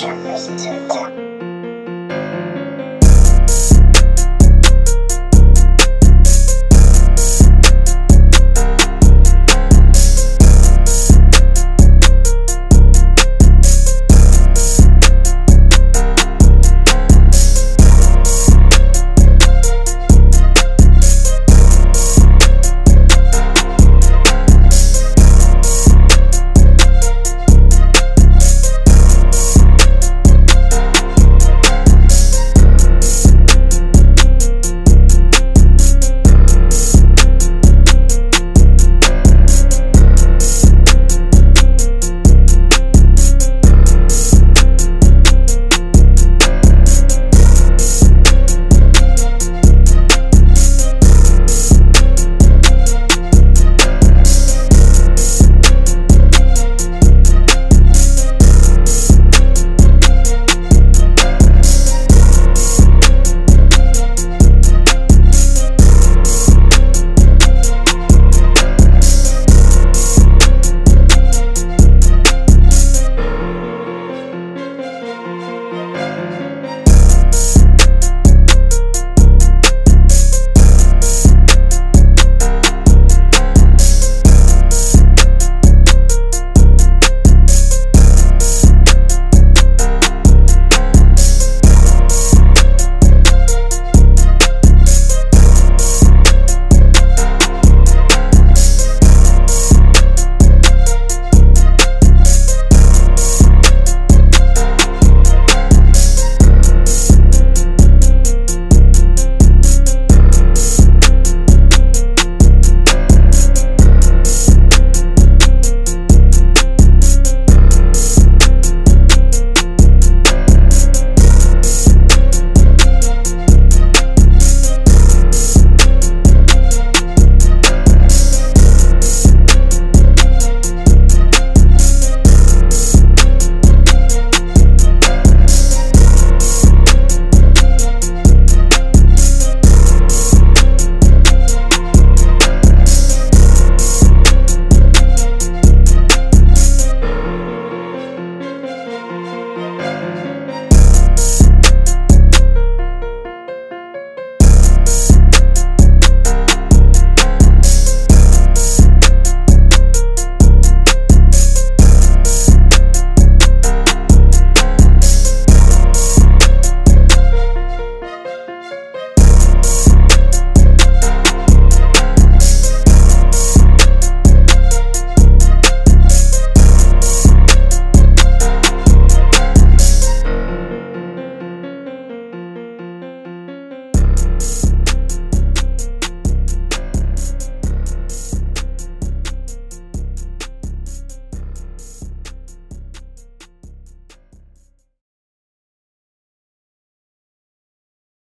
trappers to.